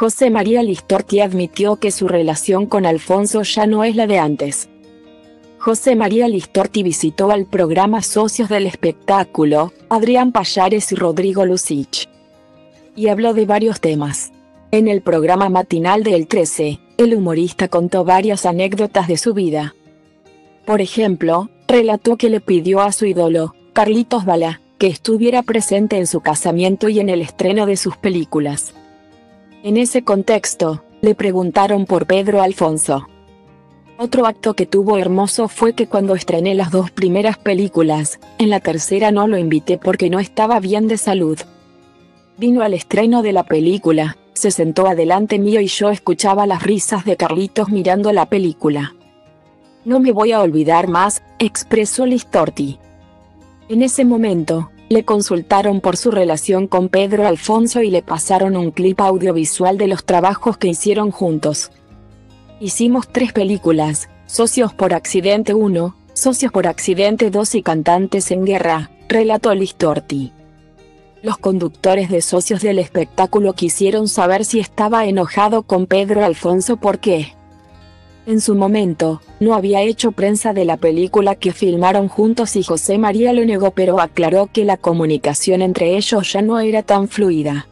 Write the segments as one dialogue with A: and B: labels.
A: José María Listorti admitió que su relación con Alfonso ya no es la de antes. José María Listorti visitó al programa Socios del Espectáculo, Adrián Payares y Rodrigo Lucich. Y habló de varios temas. En el programa matinal del 13, el humorista contó varias anécdotas de su vida. Por ejemplo, relató que le pidió a su ídolo, Carlitos Bala, que estuviera presente en su casamiento y en el estreno de sus películas. En ese contexto, le preguntaron por Pedro Alfonso. Otro acto que tuvo hermoso fue que cuando estrené las dos primeras películas, en la tercera no lo invité porque no estaba bien de salud. Vino al estreno de la película, se sentó adelante mío y yo escuchaba las risas de Carlitos mirando la película. No me voy a olvidar más, expresó Listorti. En ese momento, le consultaron por su relación con Pedro Alfonso y le pasaron un clip audiovisual de los trabajos que hicieron juntos. Hicimos tres películas, Socios por Accidente 1, Socios por Accidente 2 y Cantantes en Guerra, relató Listorti. Los conductores de Socios del espectáculo quisieron saber si estaba enojado con Pedro Alfonso porque, en su momento, no había hecho prensa de la película que filmaron juntos y José María lo negó pero aclaró que la comunicación entre ellos ya no era tan fluida.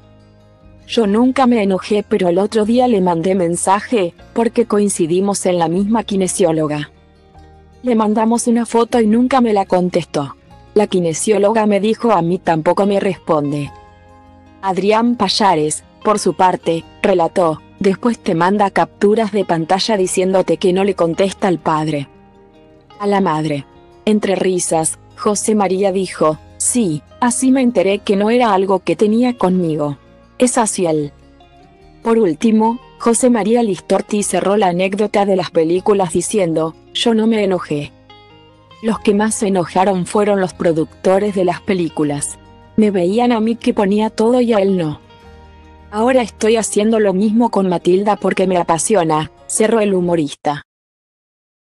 A: Yo nunca me enojé pero el otro día le mandé mensaje, porque coincidimos en la misma kinesióloga. Le mandamos una foto y nunca me la contestó. La kinesióloga me dijo a mí tampoco me responde. Adrián Payares, por su parte, relató, Después te manda capturas de pantalla diciéndote que no le contesta al padre. A la madre. Entre risas, José María dijo, sí, así me enteré que no era algo que tenía conmigo. Es así él. Por último, José María Listorti cerró la anécdota de las películas diciendo, yo no me enojé. Los que más se enojaron fueron los productores de las películas. Me veían a mí que ponía todo y a él no. Ahora estoy haciendo lo mismo con Matilda porque me apasiona, cerró el humorista.